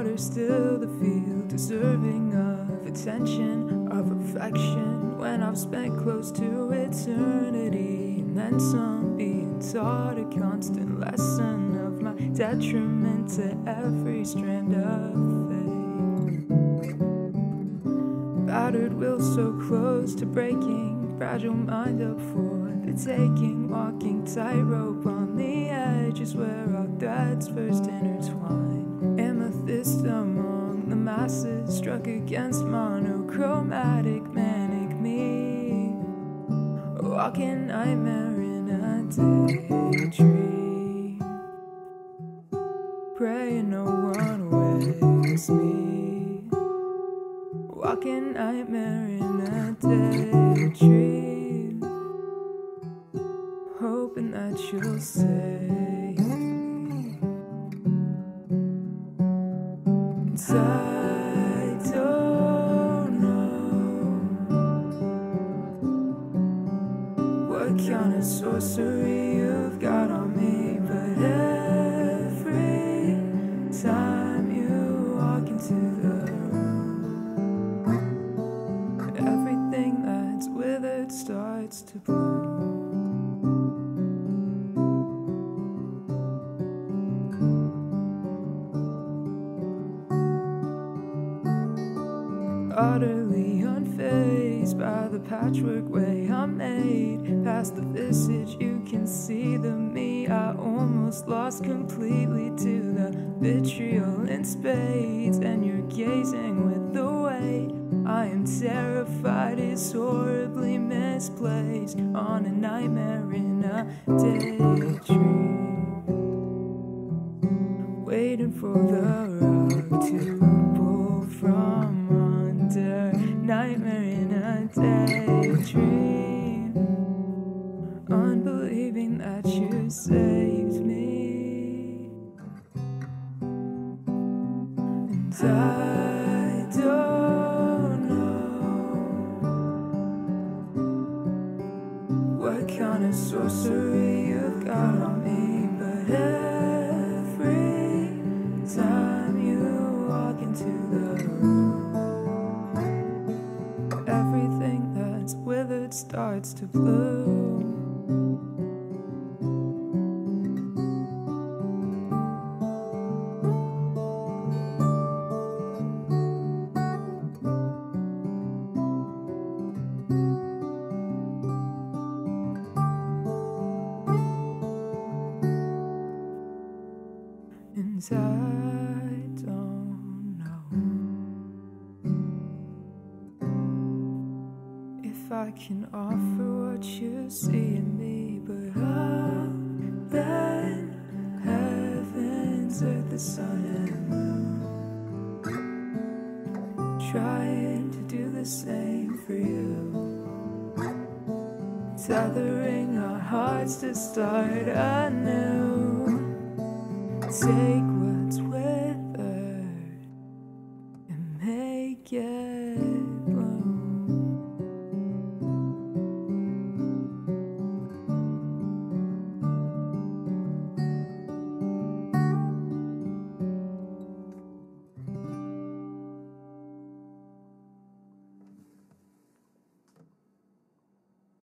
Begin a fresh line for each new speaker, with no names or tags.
harder still to feel deserving of attention, of affection when I've spent close to eternity. And then some being taught a constant lesson of my detriment to every strand of faith. Battered will so close to breaking, fragile mind up for the taking, walking tightrope struck against monochromatic manic me. Walking nightmare in a daydream. Praying no one wakes me. Walking nightmare in a daydream. Hoping that you'll save sorcery you've got on me, but every time you walk into the room, everything that's withered starts to bloom. Utterly unfazed by the patchwork way I'm made. Past the visage, you can see the me I almost lost completely to the vitriol in spades. And you're gazing with the way I am terrified is horribly misplaced on a nightmare in a daydream. Waiting for the rug in a daydream. Unbelieving that you saved me. And I don't know what kind of sorcery you've got on me, but withered starts to bloom. And I don't I can offer what you see in me, but I'll bend heavens, earth, the sun, and moon, trying to do the same for you. Tethering our hearts to start anew. Take